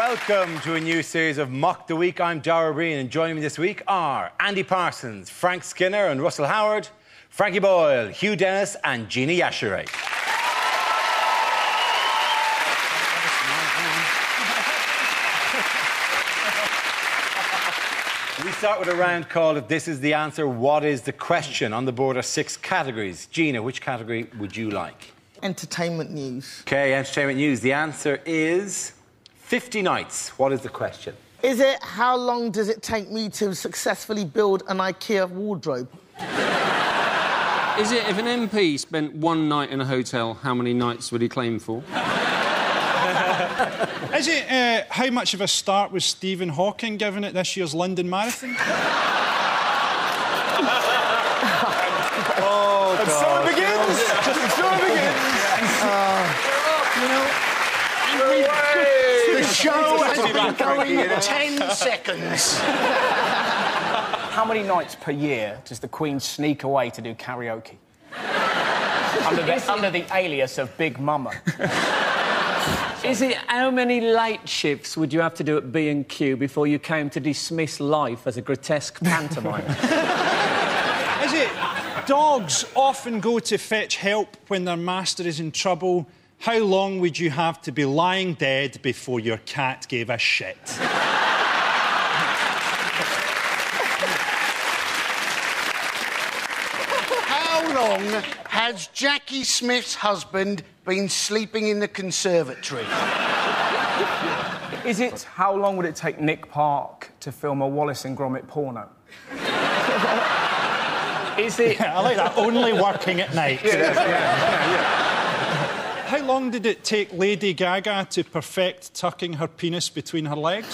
welcome to a new series of Mock the Week. I'm Dara Ó Briain, and joining me this week are Andy Parsons, Frank Skinner, and Russell Howard, Frankie Boyle, Hugh Dennis, and Gina Yashere. We start with a round called If This is the Answer, What is the Question? On the board are six categories. Gina, which category would you like? Entertainment news. Okay, entertainment news. The answer is 50 nights. What is the question? Is it how long does it take me to successfully build an IKEA wardrobe? Is it if an MP spent one night in a hotel, how many nights would he claim for? Is it uh, how much of a start was Stephen Hawking given at this year's London Marathon? Oh, And so it begins. and so it begins. The show has been going 10 seconds. How many nights per year does the Queen sneak away to do karaoke? under, the, under the alias of Big Mama. Is it how many late shifts would you have to do at B&Q before you came to dismiss life as a grotesque pantomime? Is it dogs often go to fetch help when their master is in trouble? How long would you have to be lying dead before your cat gave a shit? How long has Jacqui Smith's husband been sleeping in the conservatory? Is it how long would it take Nick Park to film a Wallace and Gromit porno? Is it Yeah, I like that. Only working at night. How long did it take Lady Gaga to perfect tucking her penis between her legs?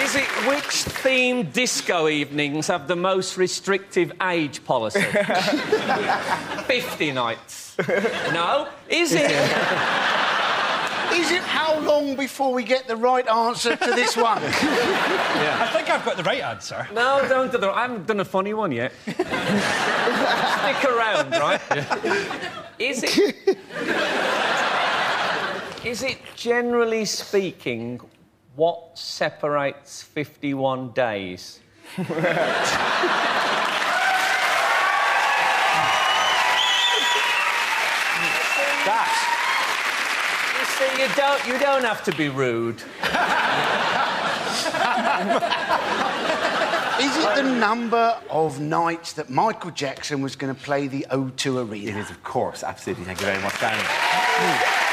is it which themed disco evenings have the most restrictive age policy? 50 nights. No? Is it? Is it how long before we get the right answer to this one? I think I've got the right answer. No, don't do that. I haven't done a funny one yet. Stick around, right? Is it. Is it generally speaking what separates 51 days? You don't, you don't have to be rude. Is it the number of nights that Michael Jackson was going to play the O2 Arena? It is, of course, absolutely. Thank you very much, Danny. Hmm.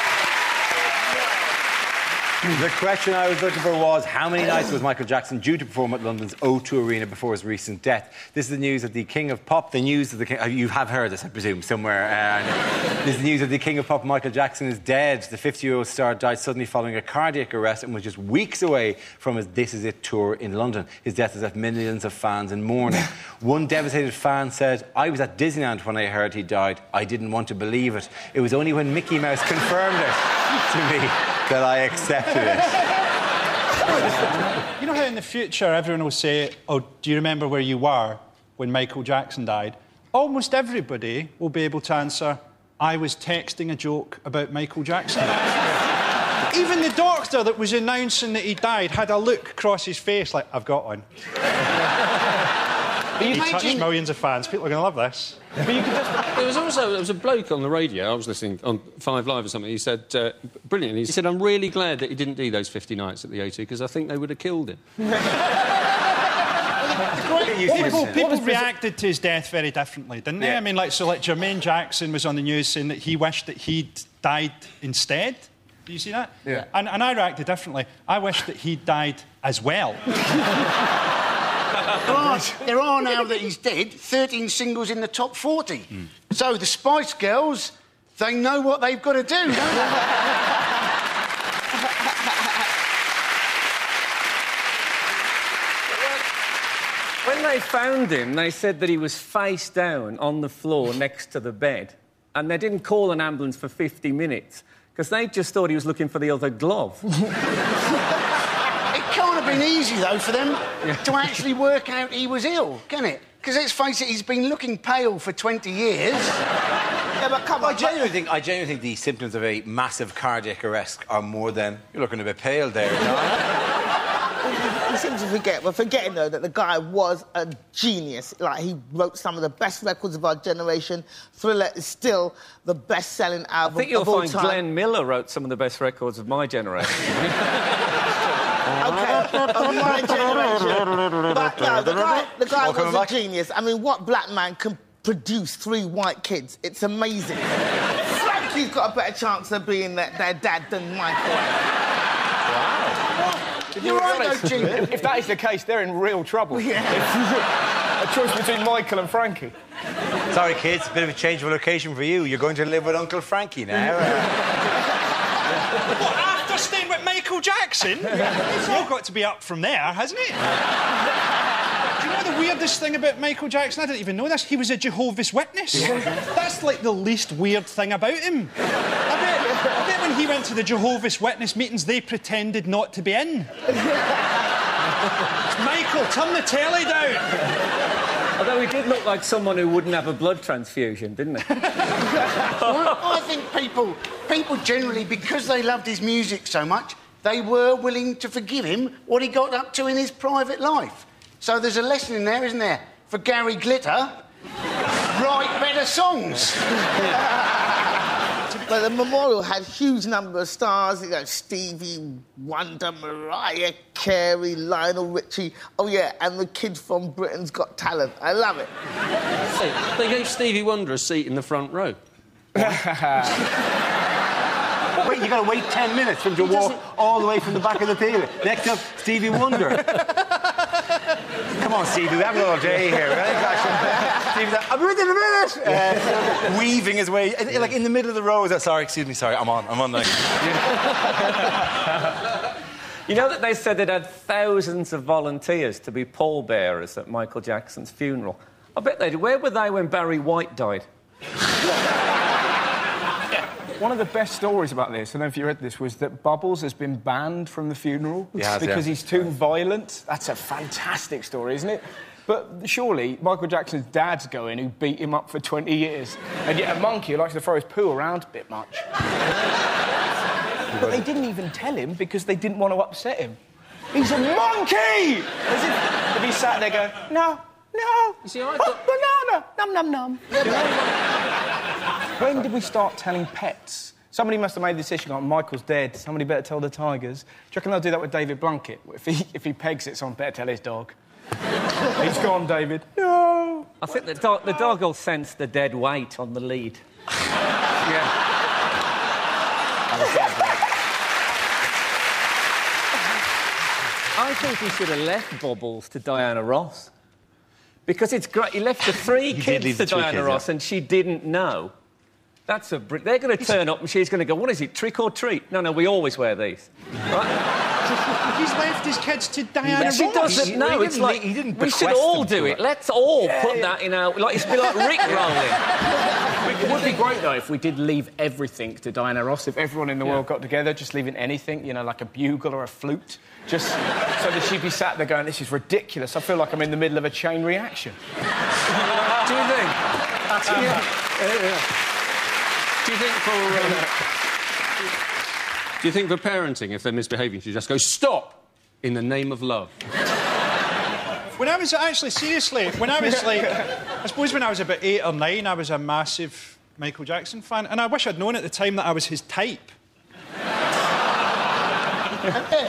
The question I was looking for was how many nights was Michael Jackson due to perform at London's O2 Arena before his recent death? This is the news of the King of Pop. The news of the King. You have heard this, I presume, somewhere. Uh, this is the news of the King of Pop. Michael Jackson is dead. The 50-year-old star died suddenly following a cardiac arrest and was just weeks away from his This Is It tour in London. His death has left millions of fans in mourning. One devastated fan said, "I was at Disneyland when I heard he died. I didn't want to believe it. It was only when Mickey Mouse confirmed it to me that I accepted it." You know how in the future everyone will say, Oh, do you remember where you were when Michael Jackson died? Almost everybody will be able to answer, I was texting a joke about Michael Jackson. Even the doctor that was announcing that he died had a look across his face like, I've got one. But you He touched Imagine- millions of fans. People are going to love this. There was also there was a bloke on the radio. I was listening on Five Live or something. He said, uh, brilliant. He said, I'm really glad that he didn't do those 50 nights at the O2 because I think they would have killed him. People, people reacted to his death very differently, didn't they? Yeah. I mean, like, so like Jermaine Jackson was on the news saying that he wished that he'd died instead. Do you see that? Yeah. And, and I reacted differently. I wish that he'd died as well. Right, there are now that he's dead 13 singles in the top 40. So the Spice Girls, they know what they've got to do, don't they? When they found him, they said that he was face down on the floor next to the bed. And they didn't call an ambulance for 50 minutes because they just thought he was looking for the other glove. It can't been easy, though, for them to actually work out he was ill, can it? Because let's face it, he's been looking pale for 20 years. Yeah, but come I genuinely think I genuinely think the symptoms of a massive cardiac arrest are more than you're looking a bit pale there. John. You seem to forget. We're forgetting though that the guy was a genius. Like he wrote some of the best records of our generation. Thriller is still the best-selling album I think you'll of all find time. Glenn Miller wrote some of the best records of my generation. Okay, of my generation. But no, the guy, the guy was a back? genius. I mean, what black man can produce three white kids? It's amazing. Frankie's got a better chance of being their, their dad than Michael. You're right, though, Jim. If that is the case, they're in real trouble. a choice between Michael and Frankie. Sorry, kids, a bit of a change of location for you. You're going to live with Uncle Frankie now. What, after staying with Michael Jackson? It's all got to be up from there, hasn't it? Do you know the weirdest thing about Michael Jackson? I didn't even know this. He was a Jehovah's Witness. That's like the least weird thing about him. I bet, I bet when he went to the Jehovah's Witness meetings, they pretended not to be in. Michael, turn the telly down. Although he did look like someone who wouldn't have a blood transfusion, didn't he? I think people, people generally, because they loved his music so much, they were willing to forgive him what he got up to in his private life. So there's a lesson in there, isn't there? For Gary Glitter, write better songs. But the memorial had huge number of stars. You know, Stevie Wonder, Mariah Carey, Lionel Richie. Oh yeah, and the kid from Britain's Got Talent. I love it. Hey, they gave Stevie Wonder a seat in the front row. wait, you got to wait 10 minutes for him to walk all the way from the back of the theatre. Next up, Stevie Wonder. Come on, Stevie, we haven't all day here. Right? Stevie's like, I'll be with you in a minute. Uh, weaving his way, in- like in the middle of the row. Is that, sorry, excuse me, sorry, I'm on, I'm on. Like, You know that they said they'd had thousands of volunteers to be pallbearers at Michael Jackson's funeral. I bet they did. Where were they when Barry White died? One of the best stories about this, I don't know if you read this, was that Bubbles has been banned from the funeral He has, because yeah. he's too violent. That's a fantastic story, isn't it? But surely Michael Jackson's dad's going who beat him up for 20 years. And yet a monkey who likes to throw his poo around a bit much. but they didn't even tell him because they didn't want to upset him. He's a monkey! As if, if he sat there going, no, no. You see, I oh, thought- num, num, num. When did we start telling pets? Somebody must have made the decision, like, Michael's dead, somebody better tell the tigers. Do you reckon they'll do that with David Blunkett? If he, if he pegs it, someone better tell his dog. He's gone, David. No. I think the dog, the dog will sense the dead weight on the lead. yeah. I think he should have left Bubbles to Diana Ross. Because it's great. He left the three kids to Diana kids, Ross yeah. and she didn't know. That's a. Br- they're going to turn up and she's going to go, What is it, trick or treat? No, no, we always wear these. He's left his kids to Diana She Ross. doesn't He- know. he It's didn't like he didn't we should all them do her. it. Let's all put that in our like. It's be like Rick rolling. It would be great, though, if we did leave everything to Diana Ross. If everyone in the world got together, just leaving anything, you know, like a bugle or a flute, just so that she'd be sat there going, This is ridiculous. I feel like I'm in the middle of a chain reaction. Do you think? Do you think for um, do you think for parenting, if they're misbehaving, you just go stop in the name of love? When I was actually, seriously, when I was like, I suppose when I was about eight or nine, I was a massive Michael Jackson fan, and I wish I'd known at the time that I was his type.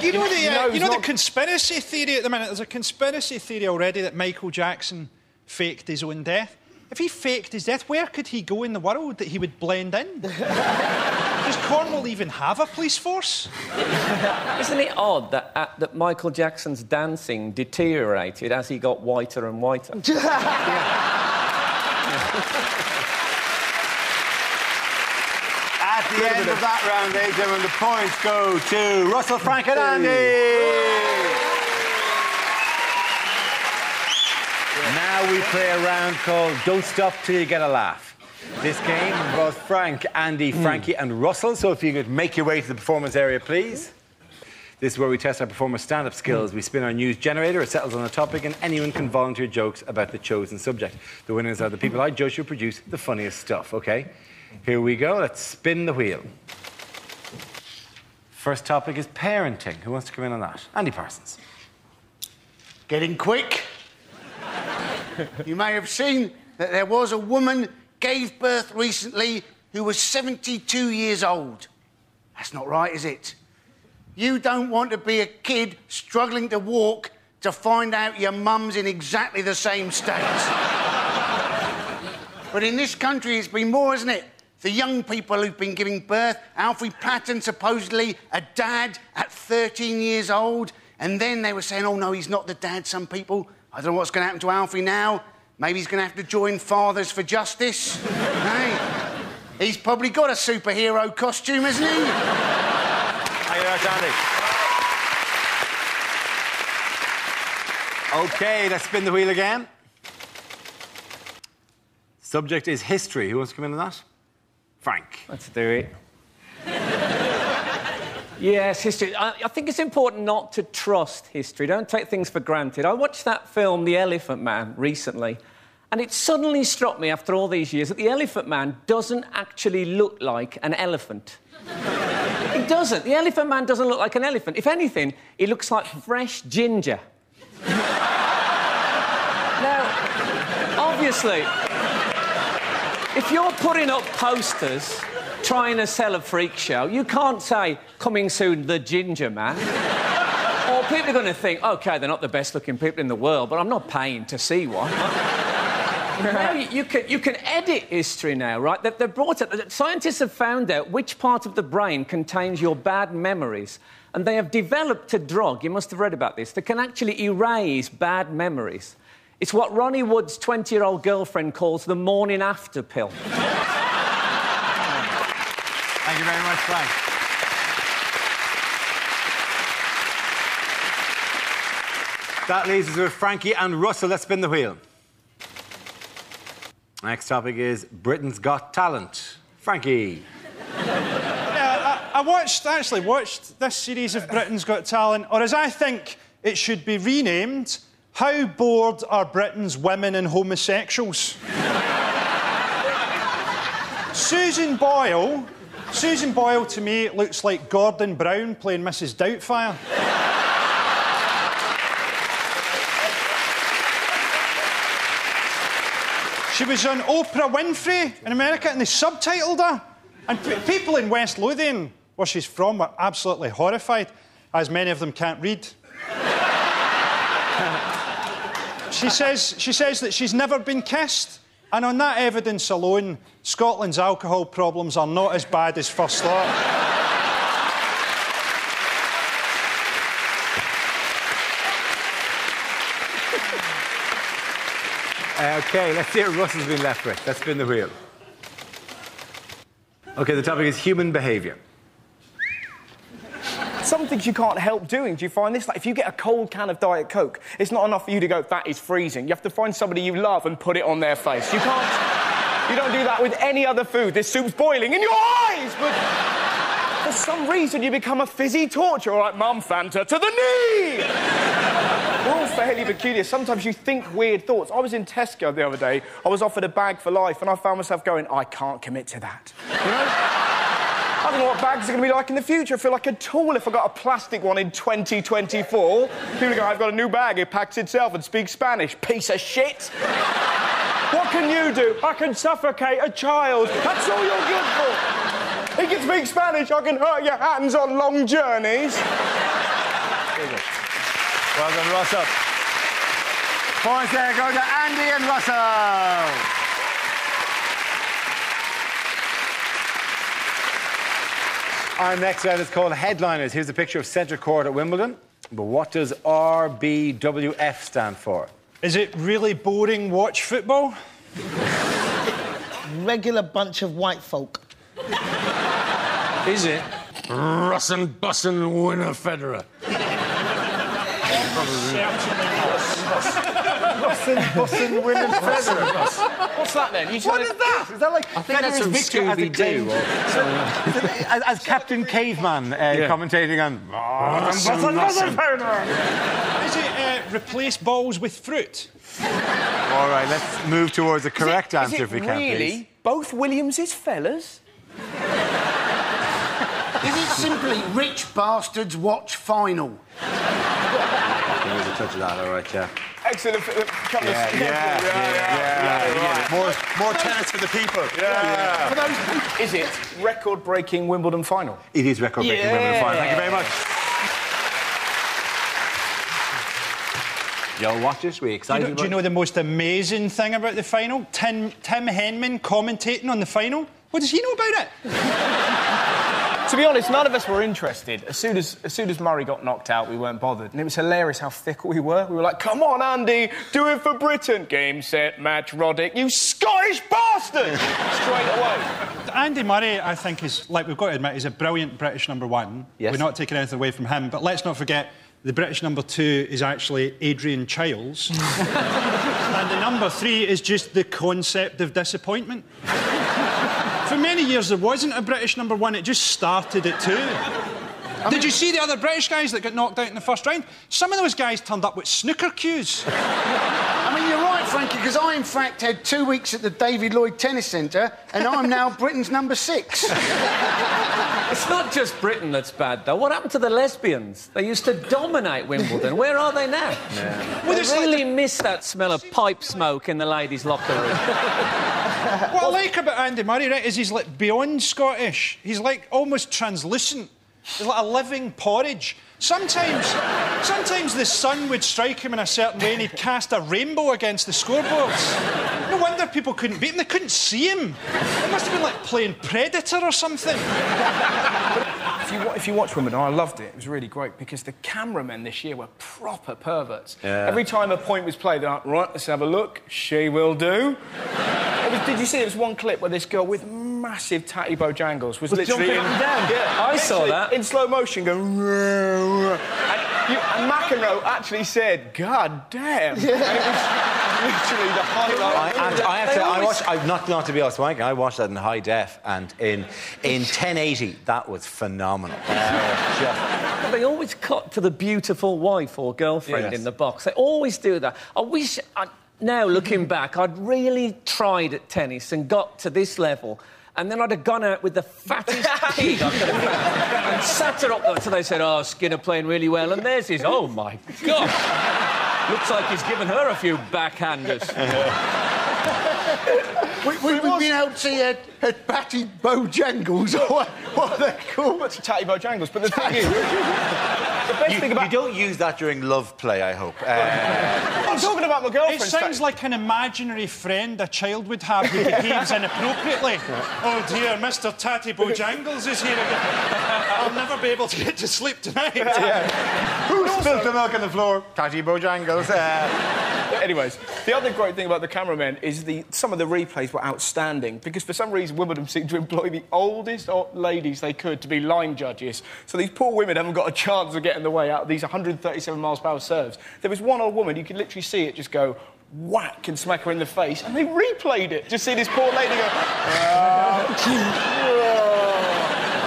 you know the, You uh, know you he's know the not- conspiracy theory at the minute. There's a conspiracy theory already that Michael Jackson faked his own death. If he faked his death, where could he go in the world that he would blend in? Does Cornwall even have a police force? Isn't it odd that uh, that Michael Jackson's dancing deteriorated as he got whiter and whiter? At the end of that round, ladies and gentlemen, the points go to Russell, Frank, and Andy. Now we play a round called Don't Stop Till You Get a Laugh. This game involves Frank, Andy, hmm. Frankie, and Russell. So if you could make your way to the performance area, please. This is where we test our performers' stand up skills. We spin our news generator, it settles on a topic, and anyone can volunteer jokes about the chosen subject. The winners are the people I judge who produce the funniest stuff, okay? Here we go. Let's spin the wheel. First topic is parenting. Who wants to come in on that? Andy Parsons. Getting quick. You may have seen that there was a woman gave birth recently who was 72 years old. That's not right, is it? You don't want to be a kid struggling to walk to find out your mum's in exactly the same state. but in this country, it's been more, isn't it? The young people who've been giving birth. Alfie Patten, supposedly a dad at 13 years old. And then they were saying, oh no, he's not the dad, some people. I don't know what's going to happen to Alfie now. Maybe he's going to have to join Fathers for Justice. hey? He's probably got a superhero costume, hasn't he? Thank you very much, Andy. Okay, let's spin the wheel again. Subject is history. Who wants to come in on that? Frank. Let's do it. yes, history. I, I, think it's important not to trust history. Don't take things for granted. I watched that film, The Elephant Man, recently, and it suddenly struck me after all these years that the Elephant Man doesn't actually look like an elephant. it doesn't. The Elephant Man doesn't look like an elephant. If anything, he looks like fresh ginger. now, obviously, if you're putting up posters trying to sell a freak show, you can't say, coming soon, the Ginger Man. or people are going to think, OK, they're not the best looking people in the world, but I'm not paying to see one. now you, you, can, you can edit history now, right? They've, they've brought it. Scientists have found out which part of the brain contains your bad memories. And they have developed a drug, you must have read about this, that can actually erase bad memories. It's what Ronnie Wood's 20 year old girlfriend calls the morning after pill. Thank you very much, Frank. That leaves us with Frankie and Russell. Let's spin the wheel. Next topic is Britain's Got Talent. Frankie. Yeah, I, I watched, actually watched this series of Britain's Got Talent, or as I think it should be renamed, How Bored Are Britain's Women and Homosexuals? Susan Boyle, Susan Boyle to me looks like Gordon Brown playing Mrs. Doubtfire. She was on Oprah Winfrey in America and they subtitled her. And people in West Lothian, where she's from, were absolutely horrified, as many of them can't read. she, says, she says that she's never been kissed. And on that evidence alone, Scotland's alcohol problems are not as bad as first thought. Uh, okay, let's see what Russell's been left with. Let's spin the wheel. Okay, the topic is human behaviour. Things you can't help doing. Do you find this? Like, if you get a cold can of Diet Coke, it's not enough for you to go, that is freezing. You have to find somebody you love and put it on their face. You can't. you don't do that with any other food. This soup's boiling in your eyes, but. For some reason, you become a fizzy torture. All right, Mum, Fanta to the knee! We're all fairly peculiar. Sometimes you think weird thoughts. I was in Tesco the other day. I was offered a bag for life, and I found myself going, I can't commit to that. You know? I don't know what bags are going to be like in the future. I feel like a tool if I got a plastic one in 2024. People go, I've got a new bag. It packs itself and speaks Spanish. Piece of shit. what can you do? I can suffocate a child. That's all you're good for. He can speak Spanish. I can hurt your hands on long journeys. Well done, Russell. Points there go to Andy and Russell. Our next round is called Headliners. Here's a picture of Centre Court at Wimbledon. But what does RBWF stand for? Is it really boring watch football? Regular bunch of white folk. Is it? Russin Bussin Winner Federer. Bussin, bussin, winning feather. What's that then? You What is that? Is that like I think that's Federer's from victory as a Scooby Doo. claim- as, as Captain Caveman uh, commentating on. Is it uh, replace balls with fruit? All right, let's move towards a correct Is answer it if we can, really both Williams's fellas? Is it simply rich bastards watch final? There's a touch of that, all right, yeah. Excellent. uh, couple of- Yeah, yeah, yeah, yeah. More, more tennis for the people. Yeah. For those, is it record-breaking Wimbledon final? It is record-breaking Wimbledon final. Thank you very much. You'll watch this. We Do you, know, do you know the most amazing thing about the final? Tim, Tim Henman commentating on the final. What does he know about it? To be honest, none of us were interested. As soon as, as soon as Murray got knocked out, we weren't bothered. And it was hilarious how fickle we were. We were like, come on, Andy, do it for Britain. Game, set, match, Roddick. You Scottish bastard! Straight away. Andy Murray, I think, is, like we've got to admit, he's a brilliant British number one. Yes. We're not taking anything away from him, but let's not forget the British number two is actually Adrian Chiles. and the number three is just the concept of disappointment. For many years, there wasn't a British number one, it just started at two. Did you see the other British guys that got knocked out in the first round? Some of those guys turned up with snooker cues. I mean, you're right, Frankie, because I, in fact, had two weeks at the David Lloyd Tennis Centre, and I'm now Britain's number six. It's not just Britain that's bad, though. What happened to the lesbians? They used to dominate Wimbledon. Where are they now? Well, I there's like really miss that smell of pipe smoke in the ladies' locker room. What I like about Andy Murray, right, is he's like beyond Scottish. He's like almost translucent. He's like a living porridge. Sometimes, sometimes the sun would strike him in a certain way and he'd cast a rainbow against the scoreboards. No wonder people couldn't beat him. They couldn't see him. It must have been like playing Predator or something. If you, if you watch Wimbledon, I loved it. It was really great because the cameramen this year were proper perverts. Every time a point was played, they're like, right, let's have a look. She will do. It was, did you see? It was one clip where this girl with massive tatty bojangles was, literally jumping in, up and down. Yeah, I saw that. in slow motion going. and, you, and McEnroe actually said, "God damn!" And it was literally the highlight. I, and I have to. I watched. I've not not to be honest, Mike. I watched that in high def, and in in 1080, that was phenomenal. Uh, just- they always cut to the beautiful wife or girlfriend Yes. in the box. They always do that. I wish. I, now, looking back, I'd really tried at tennis and got to this level. And then I'd have gone out with the fattest pig I could have found and sat her up there until they said, Oh, Skinner playing really well. And there's his, oh my God. Looks like he's given her a few backhanders. we, we, we've been out to see uh, uh, Batty Bojangles, or what, what are they called? What's tatty bojangles? But the thing is, the best you, thing you don't use that during love play, I hope. Uh, I'm talking about my girlfriend. It sounds like an imaginary friend a child would have who behaves inappropriately. Oh dear, Mr. Tatty Bojangles is here again. I'll never be able to get to sleep tonight. Who spilled the milk on the floor? Tatty Bojangles. Uh, Anyways, the other great thing about the cameramen is the some of the replays were outstanding because for some reason Wimbledon seemed to employ the oldest ladies they could to be line judges. So these poor women haven't got a chance of getting the way out of these 137 miles per hour serves. There was one old woman you could literally see it just go whack and smack her in the face, and they replayed it. Just see this poor lady go. Ah.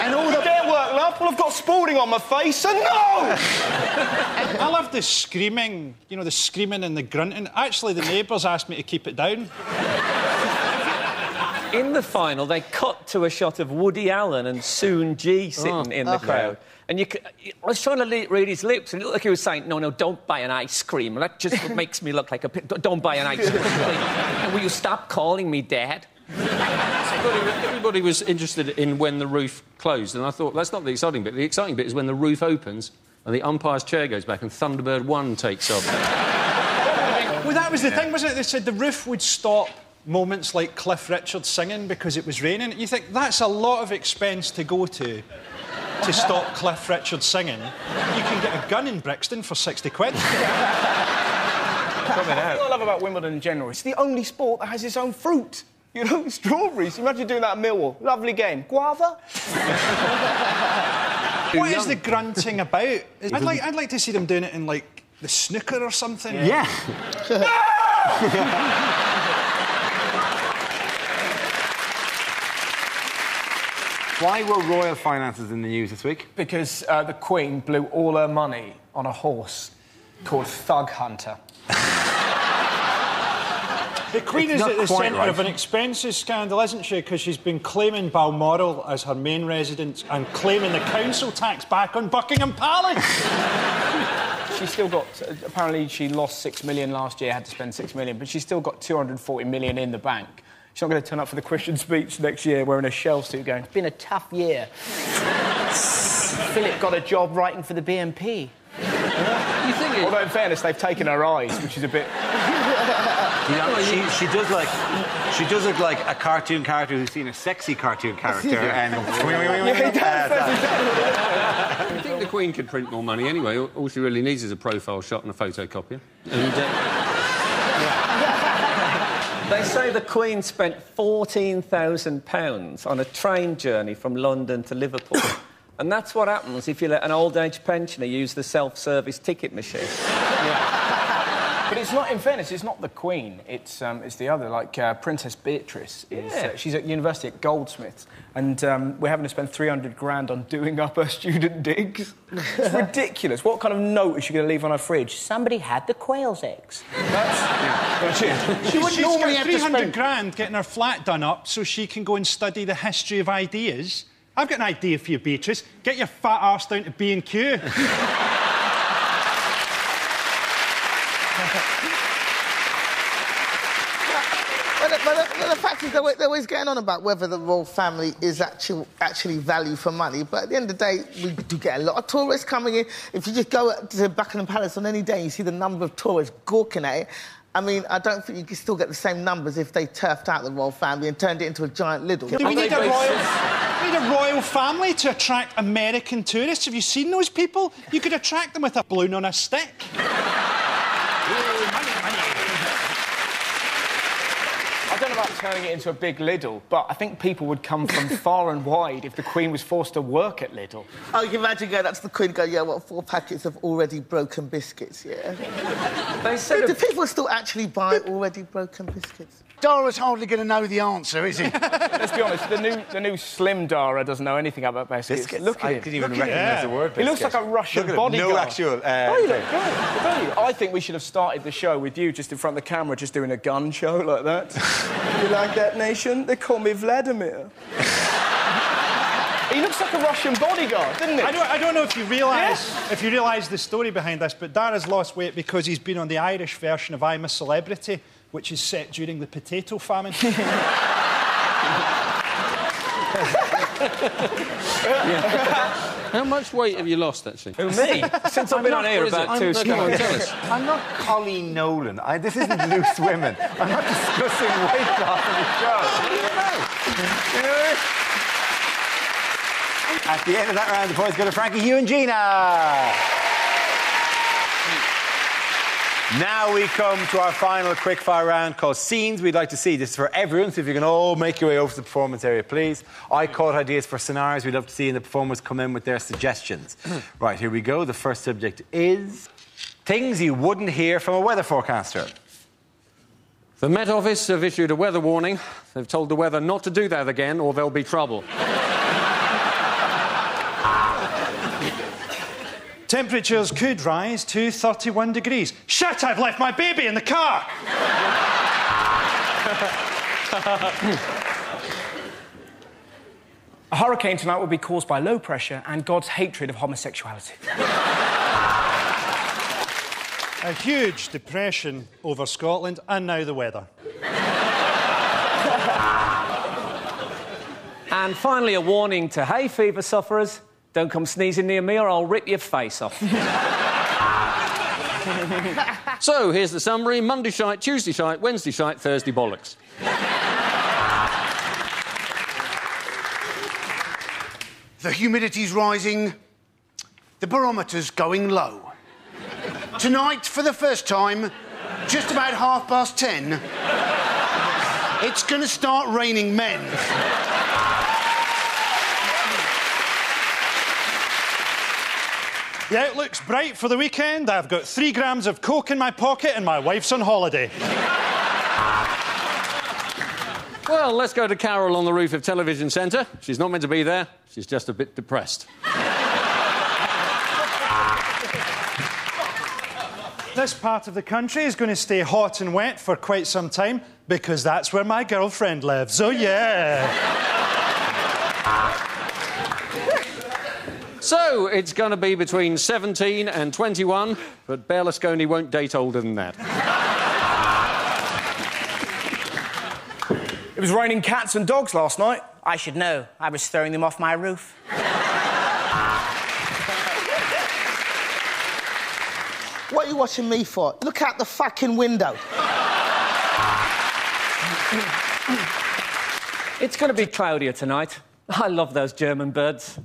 and all the dare work, love. Well, I've got Spalding on my face, and no. I love the screaming, you know, the screaming and the grunting. Actually, the neighbours asked me to keep it down. In the final, they cut to a shot of Woody Allen and Soon-Yi sitting oh, in the crowd. And you could, I was trying to le- read his lips, and it looked like he was saying, "No, no, don't buy an ice cream. That just makes me look like a. pi- Don't buy an ice cream. will you stop calling me dad?" Everybody, everybody was interested in when the roof closed, and I thought that's not the exciting bit. The exciting bit is when the roof opens and the umpire's chair goes back and Thunderbird 1 takes off. Well, that was the thing, wasn't it? They said the roof would stop moments like Cliff Richard singing because it was raining. You think that's a lot of expense to go to to stop Cliff Richard singing. You can get a gun in Brixton for 60 quid. What I love about Wimbledon in general, it's the only sport that has its own fruit. You know, strawberries. Imagine doing that at Millwall. Lovely game. Guava? what is the grunting about? I'd like, I'd like to see them doing it in, like, the snooker or something. yeah. Why were royal finances in the news this week? Because uh, the Queen blew all her money on a horse called Thug Hunter. The Queen is at the centre right. of an expenses scandal, isn't she? Because she's been claiming Balmoral as her main residence and claiming the council tax back on Buckingham Palace. She's still got. Apparently, she lost six million last year, had to spend six million, but she's still got 240 million in the bank. She's not going to turn up for the Christian speech next year wearing a shell suit going, It's been a tough year. Philip got a job writing for the BNP. You think. Although, in fairness, they've taken her eyes, which is a bit. You know, she, she does like she does look like a cartoon character who's seen a sexy cartoon character and I think the Queen could print more money anyway. All- All she really needs is a profile shot and a photocopier. And uh, They say the Queen spent £14,000 on a train journey from London to Liverpool. and that's what happens if you let an old age pensioner use the self service ticket machine. But it's not, in fairness, it's not the Queen. It's, um, it's the other, like uh, Princess Beatrice. Is, Yeah. uh, she's at university at Goldsmiths, and um, we're having to spend 300 grand on doing up her student digs. It's ridiculous. What kind of note is she going to leave on her fridge? Somebody had the quail's eggs. That's, that's it. She would She's normally have 300 spend... grand getting her flat done up so she can go and study the history of ideas. I've got an idea for you, Beatrice. Get your fat arse down to B&Q. But the, but the, but the fact is, they're, always- they're always getting on about whether the royal family is actually, actually value for money. But at the end of the day, we do get a lot of tourists coming in. If you just go to Buckingham Palace on any day you see the number of tourists gawking at it, I mean, I don't think you can still get the same numbers if they turfed out the royal family and turned it into a giant Lidl. Do we need a royal, we need a royal family to attract American tourists? Have you seen those people? You could attract them with a balloon on a stick. gonna I about turning it into a big Lidl, but I think people would come from far and wide if the Queen was forced to work at Lidl. Oh, you can imagine going up to the Queen and go, yeah, what, four packets of already broken biscuits, yeah? They said Do a people still actually buy already broken biscuits? Dara's hardly going to know the answer, is he? Let's be honest, the new, the new Slim Dara doesn't know anything about biscuits. Look at I him. didn't even Look at him. recognise the word. biscuit. He looks like a Russian Look at him. bodyguard. No actual. Uh, Oh, you look great. I think we should have started the show with you just in front of the camera, just doing a gun show like that. you like that nation? They call me Vladimir. he looks like a Russian bodyguard, doesn't he? I don't, I don't know if you realise if you realise the story behind this, but Dara's lost weight because he's been on the Irish version of I'm a Celebrity, which is set during the potato famine. how much weight have you lost, actually? Who, me? Since I've been on here What is it? about two I'm- come on, stone. tell us. I'm not Coleen Nolan. I, this isn't loose women. I'm not discussing weight loss on the show. You know? At the end of that round, the boys go to Frankie, Hugh, and Gina. Now we come to our final quickfire round called Scenes We'd Like to See. This is for everyone, so if you can all make your way over to the performance area, please. I caught ideas for scenarios we'd love to see, and the performers come in with their suggestions. right, here we go. The first subject is things you wouldn't hear from a weather forecaster. The Met Office have issued a weather warning. They've told the weather not to do that again, or there'll be trouble. Temperatures could rise to 31 degrees. Shit, I've left my baby in the car! A hurricane tonight will be caused by low pressure and God's hatred of homosexuality. A huge depression over Scotland, and now the weather. And finally, a warning to hay fever sufferers don't come sneezing near me or I'll rip your face off. So here's the summary Monday shite, Tuesday shite, Wednesday shite, Thursday bollocks. The humidity's rising, the barometer's going low. Tonight, for the first time, just about half past ten, it's going to start raining men. The outlook's bright for the weekend. I've got three grams of coke in my pocket and my wife's on holiday. Well, let's go to Carol on the roof of Television Centre. She's not meant to be there. She's just a bit depressed. This part of the country is going to stay hot and wet for quite some time because that's where my girlfriend lives. Oh, yeah. So, it's going to be between 17 and 21, but Berlusconi won't date older than that. It was raining cats and dogs last night. I should know. I was throwing them off my roof. What are you watching me for? Look out the fucking window. It's going to be cloudier tonight. I love those German birds.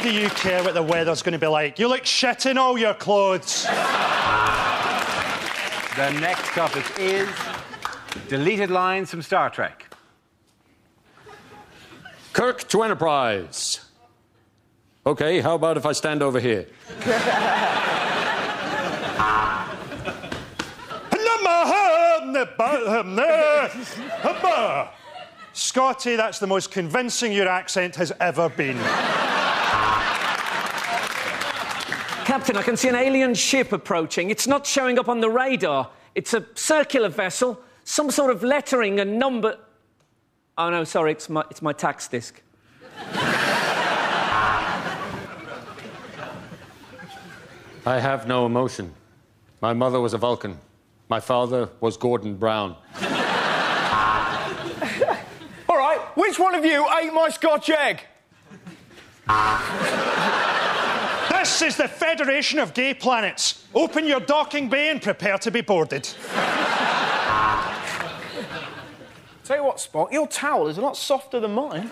What do you care what the weather's going to be like? You look shit in all your clothes. The next topic is deleted lines from Star Trek. Kirk to Enterprise. OK, how about if I stand over here? Scotty, that's the most convincing your accent has ever been. Captain, I can see an alien ship approaching. It's not showing up on the radar. It's a circular vessel, some sort of lettering and number. Oh, no, sorry, it's my, it's my tax disc. I have no emotion. My mother was a Vulcan. My father was Gordon Brown. All right, which one of you ate my Scotch egg? This is the Federation of Gay Planets. Open your docking bay and prepare to be boarded. Tell you what, Spock, your towel is a lot softer than mine.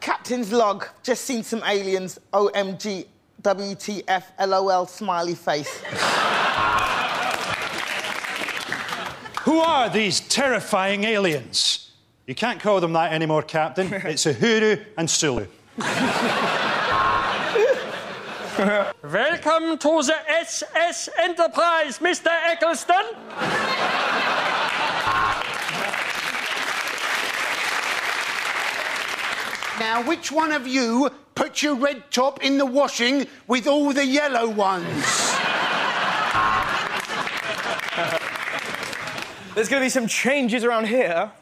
Captain's log. Just seen some aliens. OMG. WTF. LOL. Smiley face. Who are these terrifying aliens? You can't call them that anymore, Captain. It's Uhura and Sulu. Welcome to the SS Enterprise, Mr. Eccleston. Now, which one of you put your red top in the washing with all the yellow ones? There's going to be some changes around here.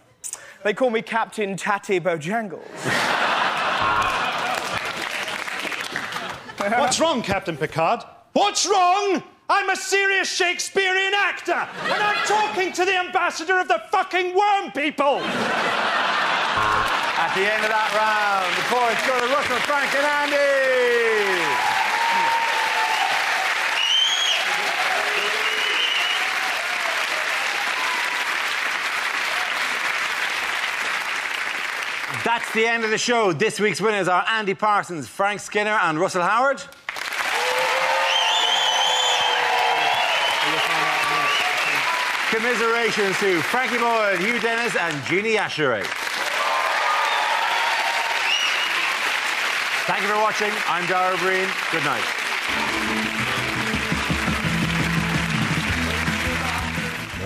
They call me Captain Tatty Bojangles. What's wrong, Captain Picard? What's wrong? I'm a serious Shakespearean actor, and I'm talking to the ambassador of the fucking worm people. At the end of that round, the points go to Russell, Frank, and Andy. That's the end of the show. This week's winners are Andy Parsons, Frank Skinner, and Russell Howard. Commiserations to Frankie Boyle, Hugh Dennis, and Gina Yashere. Thank you for watching. I'm Dara Ó Briain. Good night.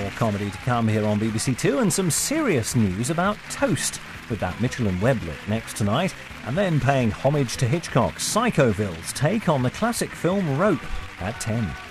More comedy to come here on BBC Two, and some serious news about toast with that Mitchell and Webb look next tonight, and then paying homage to Hitchcock, Psychoville's take on the classic film Rope at 10.